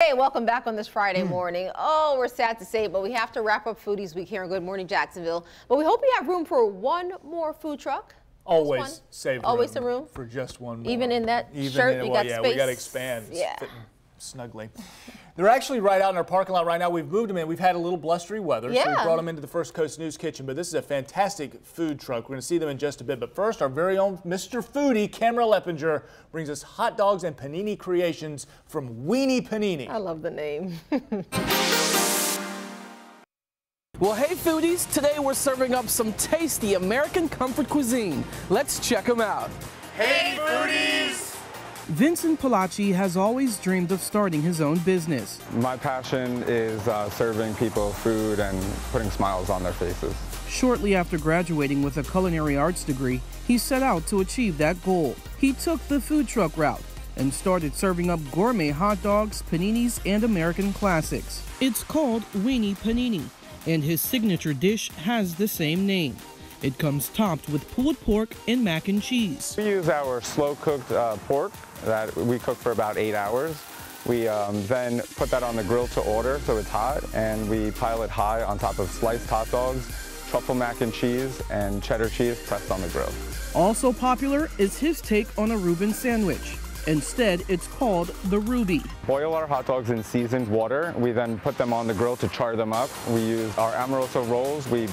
Hey, welcome back on this Friday hmm. morning. Oh, we're sad to say, but we have to wrap up Foodies Week here in Good Morning Jacksonville. But we hope we have room for one more food truck. Always save Always some room for just one more. Even in that Even shirt, in, you well, got yeah, space. we got to expand. Yeah snugly. They're actually right out in our parking lot right now. We've moved them in. We've had a little blustery weather, yeah. so we brought them into the First Coast News Kitchen. But this is a fantastic food truck. We're going to see them in just a bit. But first, our very own Mr. Foodie, Cameron Leppinger, brings us hot dogs and panini creations from Weenie Panini. I love the name. Well, hey foodies, today we're serving up some tasty American comfort cuisine. Let's check them out. Hey foodies! Vincent Palachi has always dreamed of starting his own business. My passion is uh, serving people food and putting smiles on their faces. Shortly after graduating with a culinary arts degree, he set out to achieve that goal. He took the food truck route and started serving up gourmet hot dogs, paninis, and American classics. It's called Weenie Panini, and his signature dish has the same name. It comes topped with pulled pork and mac and cheese. We use our slow-cooked uh, pork that we cook for about eight hours. We um, then put that on the grill to order so it's hot, and we pile it high on top of sliced hot dogs, truffle mac and cheese, and cheddar cheese pressed on the grill. Also popular is his take on a Reuben sandwich. Instead, it's called the Ruby. Boil our hot dogs in seasoned water. We then put them on the grill to char them up. We use our Amoroso rolls. We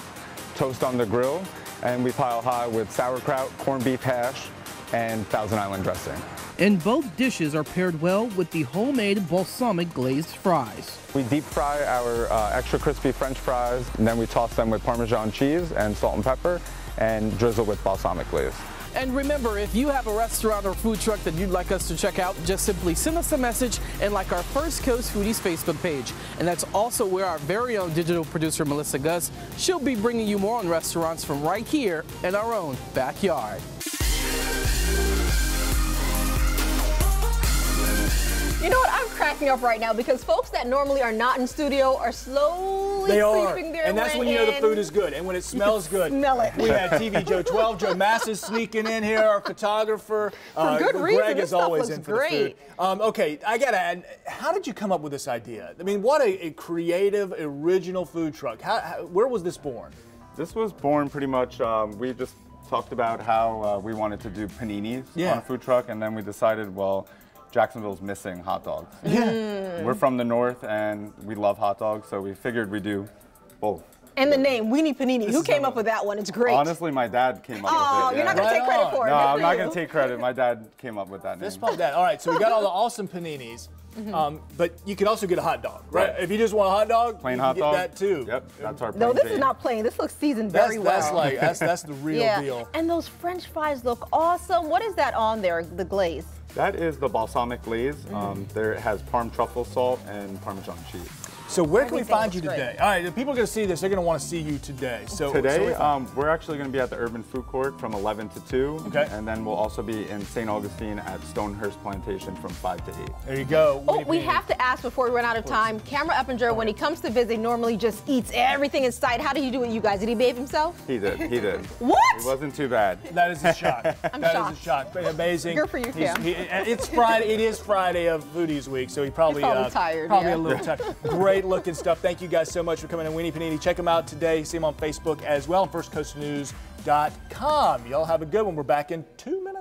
toast on the grill, and we pile high with sauerkraut, corned beef hash, and Thousand Island dressing. And both dishes are paired well with the homemade balsamic glazed fries. We deep fry our uh, extra crispy french fries, and then we toss them with Parmesan cheese and salt and pepper, and drizzle with balsamic glaze. And remember, if you have a restaurant or food truck that you'd like us to check out, just simply send us a message and like our First Coast Foodies Facebook page. And that's also where our very own digital producer, Melissa Gus, she'll be bringing you more on restaurants from right here in our own backyard. You know cracking up right now because folks that normally are not in studio are slowly they are. their And that's when you know the food is good and when it smells good. Smell it. We had TV Joe 12, Joe Mass is sneaking in here, our photographer. For uh, good reason. Greg this is always in for great. the food. Um, okay, I gotta add, how did you come up with this idea? I mean, what a, a creative, original food truck. How, how, where was this born? This was born pretty much, um, we just talked about how uh, we wanted to do paninis yeah. on a food truck, and then we decided, well, Jacksonville's missing hot dogs. Yeah. Mm. We're from the north and we love hot dogs, so we figured we'd do both. And the name, Weenie Panini. Who came up with that one? It's great. Honestly, my dad came up oh, with it. Oh, you're not going right to take credit for it. No, I'm not going to take credit. My dad came up with that name. This name. dad. All right, so we got all the awesome paninis. Mm -hmm. um, but you can also get a hot dog, right? right. If you just want a hot dog, plain hot dog. that too. Yep, that's our. No, this is not plain. This looks seasoned that's, very well. That's like that's that's the real yeah. deal. And those French fries look awesome. What is that on there? The glaze. That is the balsamic glaze. Mm um, there it has parm truffle salt and Parmesan cheese. So where can we find you today? Great. All right, if people are going to see this, they're going to want to see you today. So today, so um, we're actually going to be at the Urban Food Court from 11 to 2. Okay. And then we'll also be in St. Augustine at Stonehurst Plantation from 5 to 8. There you go. Oh, we have to ask before we run out of time. Cameron Eppinger, when he comes to visit, normally just eats everything in sight. How did he do it, you guys? Did he behave himself? He did. He did. what? It wasn't too bad. That is a shock. I'm that shocked. is a shock. Amazing. Good for you, Cam. He, it's Friday. It is Friday of Foodies Week, so he probably, probably uh, tired. Probably yeah. a little tired. Great looking stuff. Thank you guys so much for coming in. Weenie Panini. Check them out today. See them on Facebook as well, on firstcoastnews.com. Y'all have a good one. We're back in two minutes.